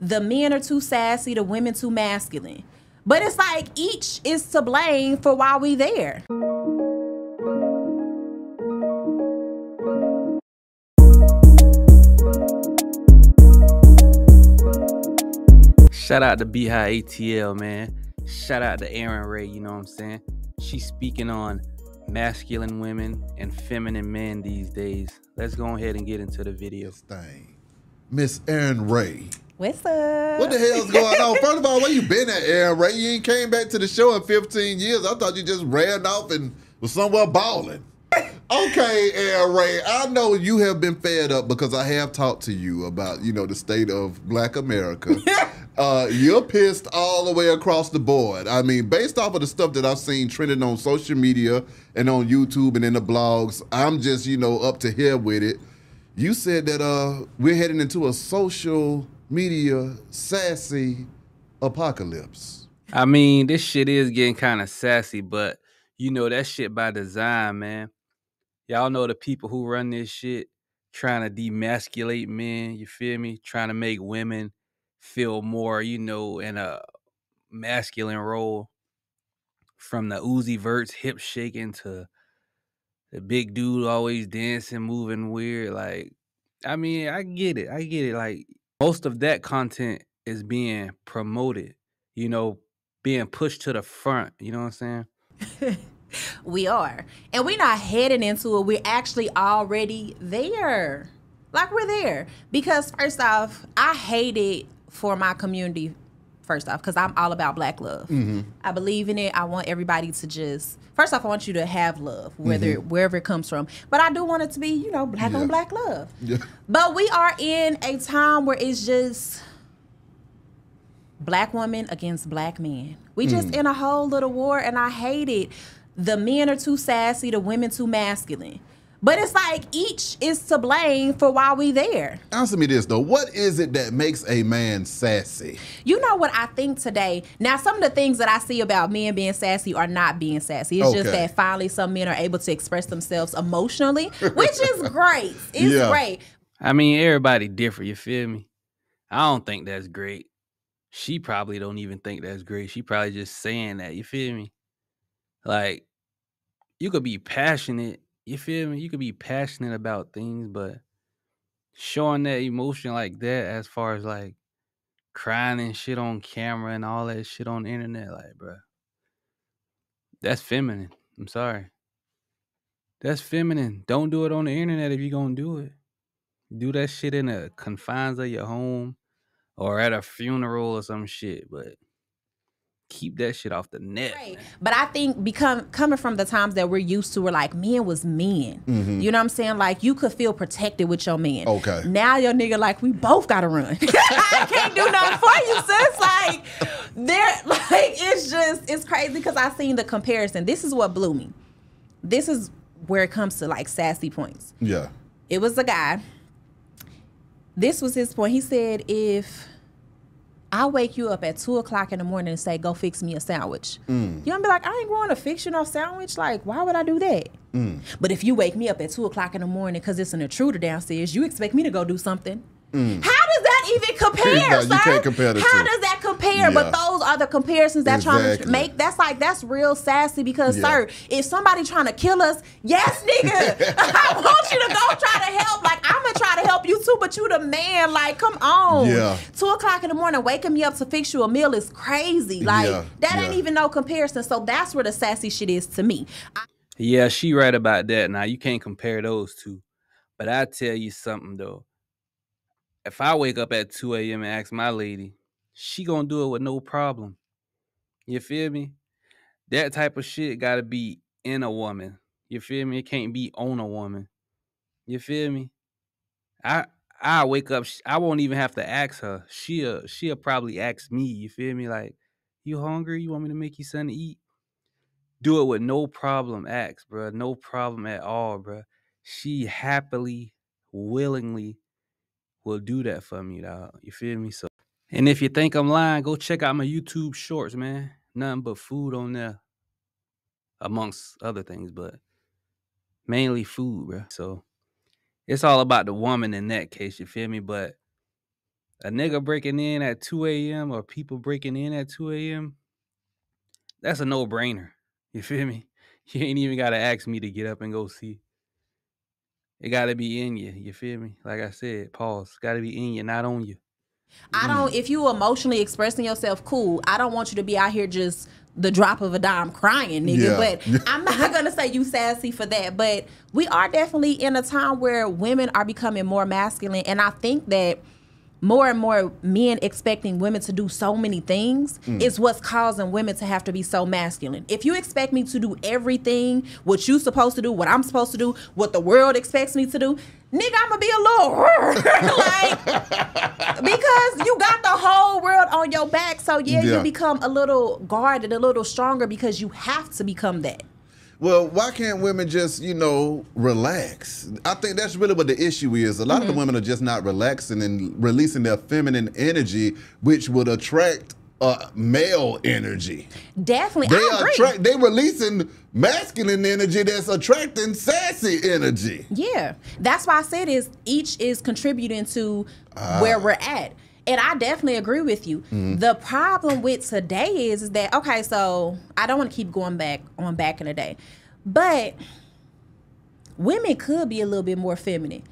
the men are too sassy, the women too masculine. But it's like each is to blame for why we there. Shout out to B High ATL, man. Shout out to Erin Rae, you know what I'm saying? She's speaking on masculine women and feminine men these days. Let's go ahead and get into the video. Thing. Miss Erin Rae. What's up? What the hell's going on? First of all, where you been at, Erin Rae? You ain't came back to the show in 15 years. I thought you just ran off and was somewhere balling. Okay, Erin Rae, I know you have been fed up because I have talked to you about, you know, the state of black America. uh, you're pissed all the way across the board. I mean, based off of the stuff that I've seen trending on social media and on YouTube and in the blogs, I'm just, you know, up to here with it. You said that uh, we're heading into a social media sassy apocalypse. I mean, this shit is getting kind of sassy, but you know that shit by design, man. Y'all know the people who run this shit trying to demasculate men, you feel me? Trying to make women feel more, you know, in a masculine role. From the Uzi Vert's hip shaking to the big dude always dancing, moving weird. Like, I mean, I get it. I get it. Like, most of that content is being promoted, you know, being pushed to the front. You know what I'm saying? we are. And we're not heading into it. We're actually already there. Like we're there. Because first off, I hate it for my community, first off, because I'm all about black love. Mm-hmm. I believe in it. I want everybody to just first off, I want you to have love, whether Mm-hmm. wherever it comes from. But I do want it to be, you know, black Yeah. on black love. Yeah. But we are in a time where it's just black woman against black men. We just in a whole little war, and I hate it. The men are too sassy, the women too masculine. But it's like each is to blame for why we there. Answer me this though. What is it that makes a man sassy? You know what I think today? Now, some of the things that I see about men being sassy are not being sassy. It's just that finally some men are able to express themselves emotionally, which is great. It's Yeah. great. I mean, everybody different, you feel me? I don't think that's great. She probably don't even think that's great. She probably just saying that, you feel me? Like, you could be passionate, you feel me? You could be passionate about things, but showing that emotion like that, as far as like crying and shit on camera and all that shit on the internet, like, bro, that's feminine. I'm sorry. That's feminine. Don't do it on the internet if you're gonna do it do that shit in the confines of your home or at a funeral or some shit, but keep that shit off the net. Right. But I think become coming from the times that we're used to, where like men was men. Mm-hmm. You know what I'm saying? Like you could feel protected with your man. Okay. Now your nigga like we both gotta run. I can't do nothing for you, sis. Like there, like it's just it's crazy because I seen the comparison. This is what blew me. This is where it comes to like sassy points. Yeah. It was a guy. This was his point. He said, if I wake you up at two o'clock in the morning and say, go fix me a sandwich, Mm. you're gonna be like, I ain't going to fix you no sandwich. Like, why would I do that? Mm. But if you wake me up at two o'clock in the morning because it's an intruder downstairs, you expect me to go do something. How does that even compare, Mm. No, you sir? can't compare the How two. does that compare? Yeah. But those are the comparisons that trying to make. That's like that's real sassy because, Yeah. sir, if somebody trying to kill us, yes, nigga, I want you to go try to help. Like I'm gonna try to help you too, but you the man. Like, come on. Yeah. Two o'clock in the morning, waking me up to fix you a meal is crazy. Like Yeah, that ain't even no comparison. So that's where the sassy shit is to me. I- Yeah, she right about that. Now you can't compare those two. But I tell you something though. If I wake up at 2 a.m. and ask my lady, she gonna do it with no problem. You feel me? That type of shit gotta be in a woman. You feel me? It can't be on a woman. You feel me? I I wake up. I won't even have to ask her. She'll she'll probably ask me. You feel me? Like, you hungry? You want me to make you something to eat? Do it with no problem. Ask, bruh. No problem at all, bruh. She happily, willingly will do that for me, dog. You feel me? So, and if you think I'm lying, go check out my YouTube shorts, man. Nothing but food on there, amongst other things, but mainly food, bruh. So it's all about the woman in that case. You feel me? But a nigga breaking in at 2 a.m. or people breaking in at 2 a.m., that's a no brainer. You feel me? You ain't even got to ask me to get up and go see. It got to be in you. You feel me? Like I said, pause. Got to be in you, not on you. I don't. If you emotionally expressing yourself, cool. I don't want you to be out here just the drop of a dime crying, nigga. Yeah. But I'm not gonna say you sassy for that. But we are definitely in a time where women are becoming more masculine, and I think that more and more men expecting women to do so many things mm. is what's causing women to have to be so masculine. If you expect me to do everything, what you supposed to do, what I'm supposed to do, what the world expects me to do, nigga, I'm gonna be a little like because you got the whole world on your back. So yeah, Yeah. you become a little guarded, a little stronger because you have to become that. Well, why can't women just, you know, relax? I think that's really what the issue is. A lot of the women are just not relaxing and releasing their feminine energy, which would attract uh, male energy. Definitely, They I agree. attract. They releasing masculine energy that's attracting sassy energy. Yeah, that's why I said is each is contributing to Ah. where we're at, and I definitely agree with you. Mm-hmm. The problem with today is, is that okay? So I don't want to keep going back on back in the day, but women could be a little bit more feminine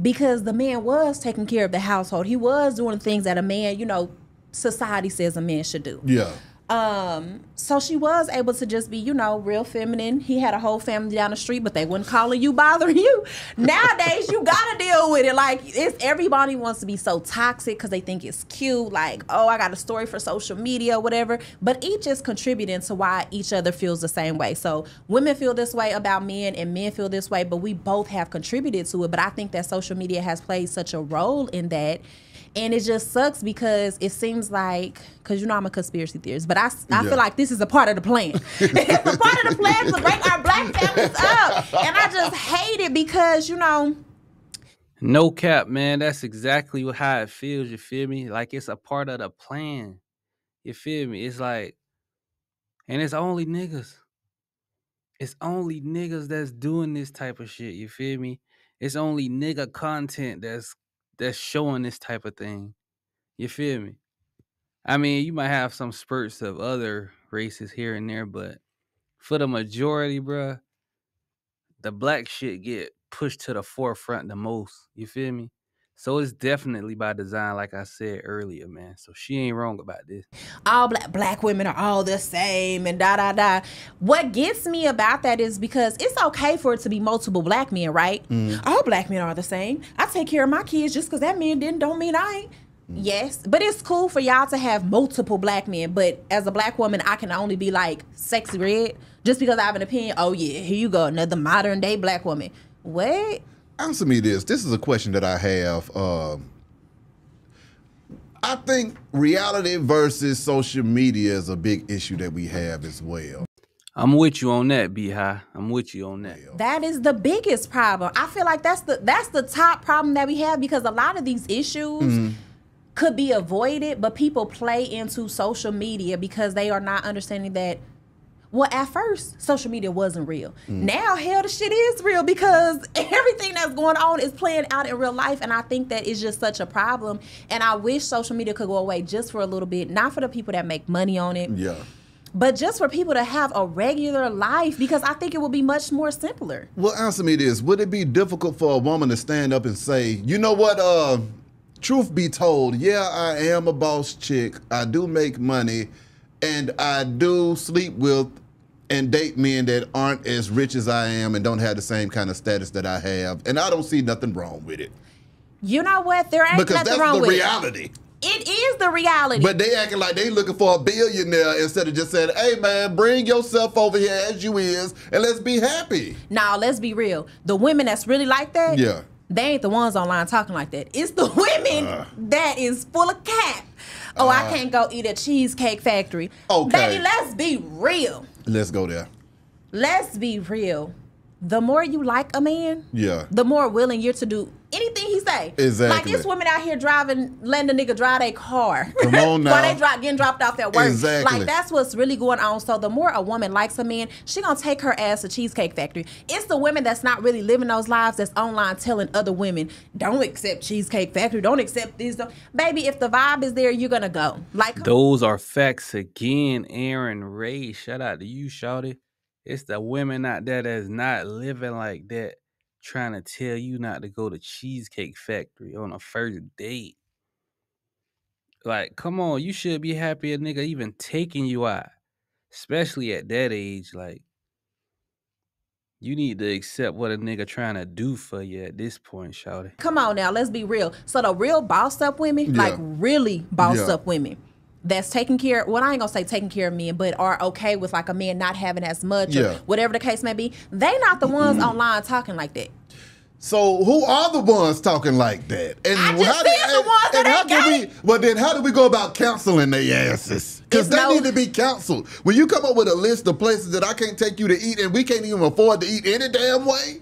because the man was taking care of the household. He was doing things that a man, you know, society says a man should do. Yeah. Um, so she was able to just be, you know, real feminine. He had a whole family down the street, but they wouldn't calling you, bothering you. Nowadays, you gotta deal with it. Like it's everybody wants to be so toxic because they think it's cute. Like, oh, I got a story for social media, whatever. But each is contributing to why each other feels the same way. So women feel this way about men, and men feel this way, but we both have contributed to it. But I think that social media has played such a role in that. And it just sucks because it seems like, because you know I'm a conspiracy theorist, but I, I Yeah. feel like this is a part of the plan. it's a part of the plan to break our black families up. And I just hate it because, you know, No cap, man. That's exactly how it feels. You feel me? Like it's a part of the plan. You feel me? It's like, and it's only niggas. It's only niggas that's doing this type of shit. You feel me? It's only nigga content that's that's showing this type of thing. You feel me? I mean, you might have some spurts of other races here and there, but for the majority, bruh, the black shit get pushed to the forefront the most. You feel me? So it's definitely by design, like I said earlier, man. So she ain't wrong about this. all black black women are all the same and da da da. What gets me about that is because it's okay for it to be multiple black men, right? Mm. All black men are the same. I take care of my kids just because that man didn't don't mean I ain't. Mm. Yes, but it's cool for y'all to have multiple black men. But as a black woman, I can only be like Sexyy Red just because I have an opinion. Oh yeah, here you go, another modern day black woman. What? Answer me this. This is a question that I have. Um, I think reality versus social media is a big issue that we have as well. I'm with you on that, B High. I'm with you on that. That is the biggest problem. I feel like that's the that's the top problem that we have because a lot of these issues could be avoided, but people play into social media because they are not understanding that. Well, at first, social media wasn't real. Now, hell, the shit is real because everything that's going on is playing out in real life, and I think that is just such a problem. And I wish social media could go away just for a little bit, not for the people that make money on it, Yeah. but just for people to have a regular life because I think it would be much more simpler. Well, answer me this. Would it be difficult for a woman to stand up and say, you know what, uh, truth be told, yeah, I am a boss chick. I do make money and I do sleep with and date men that aren't as rich as I am and don't have the same kind of status that I have. And I don't see nothing wrong with it. You know what? There ain't Because nothing that's wrong the with reality. it. It is the reality. But they acting like they looking for a billionaire instead of just saying, hey man, bring yourself over here as you is and let's be happy. now, let's be real. The women that's really like that, Yeah. they ain't the ones online talking like that. It's the women Uh. that is full of cap. Oh, I uh, can't go eat at Cheesecake Factory. Okay. Baby, let's be real. Let's go there. Let's be real. The more you like a man, Yeah. the more willing you're to do anything he say. Exactly. Like it's women out here driving, letting a nigga drive their car. Come on now. While they drop, getting dropped off at work. Exactly. Like that's what's really going on. So the more a woman likes a man, she gonna take her ass to Cheesecake Factory. It's the women that's not really living those lives that's online telling other women, don't accept Cheesecake Factory, don't accept this. Don't. Baby, if the vibe is there, you're gonna go. Like Those are facts again, Erin Rae. Shout out to you, Shawty. It's the women out there that's not living like that, trying to tell you not to go to Cheesecake Factory on a first date. Like, come on, you should be happy a nigga even taking you out. Especially at that age, like you need to accept what a nigga trying to do for you at this point, Shawty. come on now, let's be real. So the real bossed up women, Yeah. like really bossed Yeah. up women, that's taking care. Well, I ain't gonna say taking care of men, but are okay with like a man not having as much, Yeah. or whatever the case may be. They not the ones online talking like that. So who are the ones talking like that? And how do- ones that how got we? Well, then how do we go about counseling their asses? Because they no- need to be counseled. When you come up with a list of places that I can't take you to eat, and we can't even afford to eat any damn way.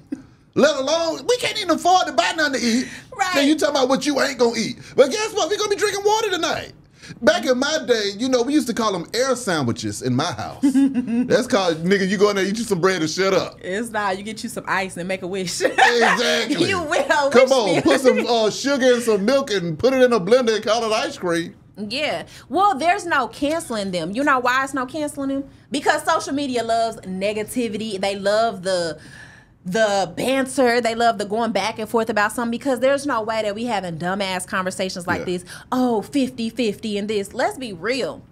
Let alone we can't even afford to buy nothing to eat. Right. Then you talking about what you ain't gonna eat. But guess what? we gonna be drinking water tonight. Back in my day, you know, we used to call them air sandwiches in my house. That's called nigga. You go in there, eat you some bread and shut up. It's not. You get you some ice and make a wish. Exactly. you will. Come on, me. put some uh, sugar and some milk and put it in a blender and call it ice cream. Yeah. Well, there's no canceling them. You know why it's no canceling them? Because social media loves negativity. They love the the banter. They love the going back and forth about something because there's no way that we having dumbass conversations like Yeah. this. Oh, 50-50 and this. Let's be real.